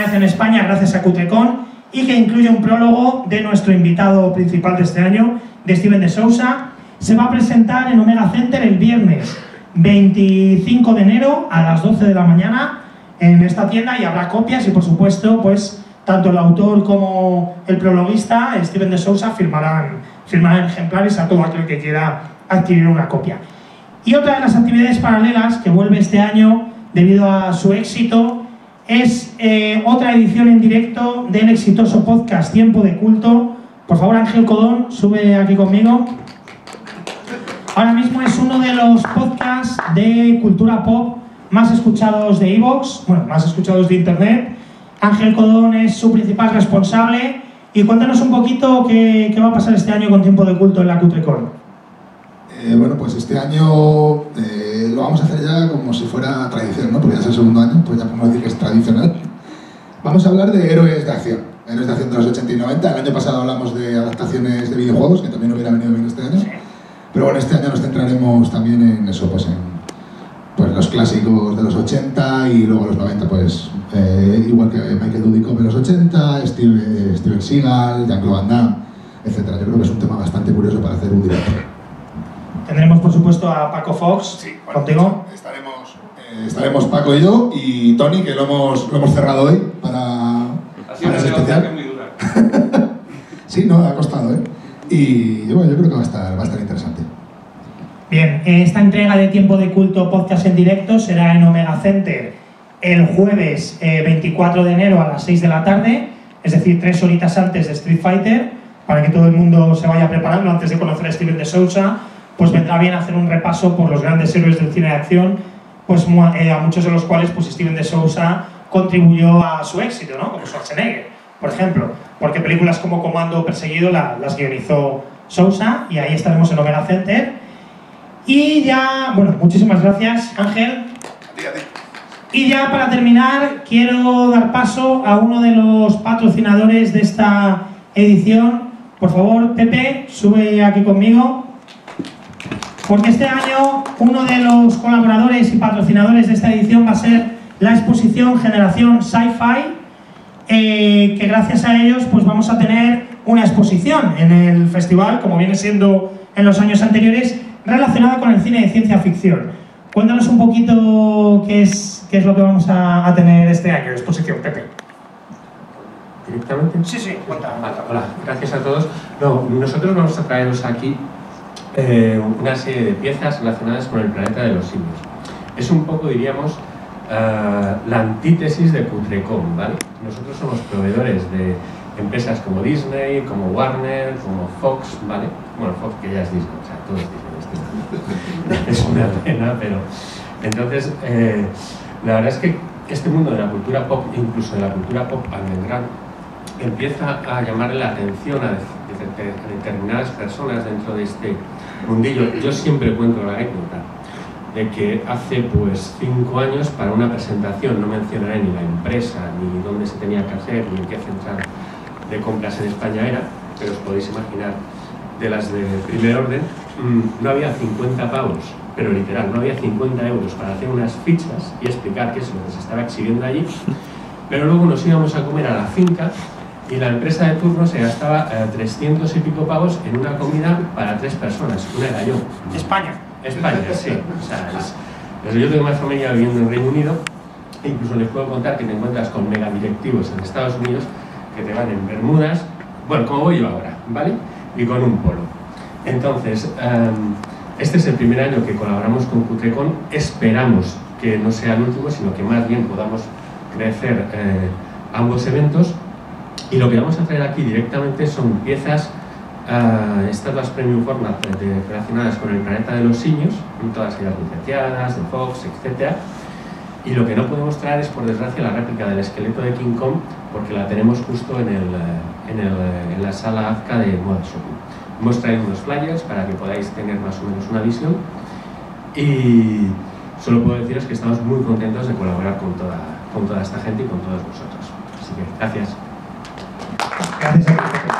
vez en España gracias a Cutrecon y que incluye un prólogo de nuestro invitado principal de este año, de Steven de Sousa. Se va a presentar en Omega Center el viernes 25 de enero a las 12 de la mañana en esta tienda y habrá copias y por supuesto pues tanto el autor como el prologuista, Steven de Sousa, firmarán, firmarán ejemplares a todo aquel que quiera adquirir una copia. Y otra de las actividades paralelas que vuelve este año debido a su éxito es eh, otra edición en directo del exitoso podcast Tiempo de Culto. Por favor, Ángel Codón, sube aquí conmigo. Ahora mismo es uno de los podcasts de cultura pop más escuchados de Evox, bueno, más escuchados de Internet. Ángel Codón es su principal responsable. Y cuéntanos un poquito qué, va a pasar este año con Tiempo de Culto en la Cutrecon. Eh, bueno, pues este año eh, lo vamos a hacer ya como si fuera tradición, ¿no? Porque ya es el segundo año, pues ya podemos decir que es tradicional. Vamos a hablar de héroes de acción, héroes de acción de los 80 y 90. El año pasado hablamos de adaptaciones de videojuegos, que también hubiera venido bien este año. Pero bueno, este año nos centraremos también en eso, pues en pues, los clásicos de los 80 y luego los 90, pues eh, igual que Michael Dudikoff de los 80, Steve, Steven Seagal, Jean-Claude Van Damme, etc. Yo creo que es un tema bastante curioso para hacer un directo. Tendremos, por supuesto, a Paco Fox contigo. Estaremos, eh, estaremos Paco y yo y Tony, que lo hemos, lo hemos cerrado hoy para, para ese especial. muy dura. sí, no, ha costado, ¿eh? Y bueno, yo creo que va a estar, va a estar interesante. Bien, esta entrega de Tiempo de Culto podcast en directo será en Omega Center el jueves eh, 24 de enero a las 6 de la tarde, es decir, tres horitas antes de Street Fighter, para que todo el mundo se vaya preparando antes de conocer a Steven de Sousa, pues vendrá bien hacer un repaso por los grandes héroes del cine de acción, pues eh, a muchos de los cuales pues Steven de Sousa contribuyó a su éxito, ¿no? Como Schwarzenegger, por ejemplo, porque películas como Comando o Perseguido la- las guionizó Sousa y ahí estaremos en Omega Center. Y ya, bueno, muchísimas gracias, Ángel. Y ya para terminar, quiero dar paso a uno de los patrocinadores de esta edición. Por favor, Pepe, sube aquí conmigo. Porque este año uno de los colaboradores y patrocinadores de esta edición va a ser la exposición Generación Sci-Fi, eh, que gracias a ellos pues vamos a tener una exposición en el festival, como viene siendo en los años anteriores, relacionada con el cine de ciencia ficción. Cuéntanos un poquito qué es, qué es lo que vamos a, a tener este año exposición, Pepe. ¿Directamente? Sí, sí, cuenta. Hola, gracias a todos. No, nosotros vamos a traeros aquí eh, una serie de piezas relacionadas con el planeta de los simios. Es un poco, diríamos, eh, la antítesis de Cutrecom, ¿vale? Nosotros somos proveedores de empresas como Disney, como Warner, como Fox, ¿vale? Bueno, Fox que ya es Disney, o sea, todo es Disney. este es una pena, pero... Entonces, eh, la verdad es que este mundo de la cultura pop, incluso de la cultura pop underground, empieza a llamarle la atención a, de- de- de determinadas personas dentro de este mundillo. Yo siempre cuento la anécdota de que hace pues cinco años para una presentación, no mencionaré ni la empresa, ni dónde se tenía que hacer, ni en qué central de compras en España era, pero os podéis imaginar de las de primer orden, mm, no había 50 pavos, pero literal, no había 50 euros para hacer unas fichas y explicar qué es lo que se estaba exhibiendo allí, pero luego nos íbamos a comer a la finca y la empresa de turno se gastaba eh, 300 y pico pavos en una comida para tres personas, una era yo. España. España, sí. O sea, es- pues yo tengo una familia viviendo en Reino Unido, e incluso les puedo contar que te encuentras con megadirectivos en Estados Unidos que te van en Bermudas, bueno, como voy yo ahora, ¿vale? Y con un polo. Entonces, em, este es el primer año que colaboramos con Cutrecon, esperamos que no sea el último, sino que más bien podamos crecer eh, ambos eventos. Y lo que vamos a traer aquí directamente son piezas ah, estatuas premium format relacionadas con el planeta de los simios, todas ellas licenciadas, de Fox, etc. Y lo que no podemos traer es, por desgracia, la réplica del esqueleto de King Kong, porque la tenemos justo en, el, eh, en, el, eh, en la sala Azca de Moda Shopping. Hemos traído unos flyers para que podáis tener más o menos una visión. Y solo puedo deciros que estamos muy contentos de colaborar con toda, con toda esta gente y con todos vosotros. Así que gracias. Gracias a todos.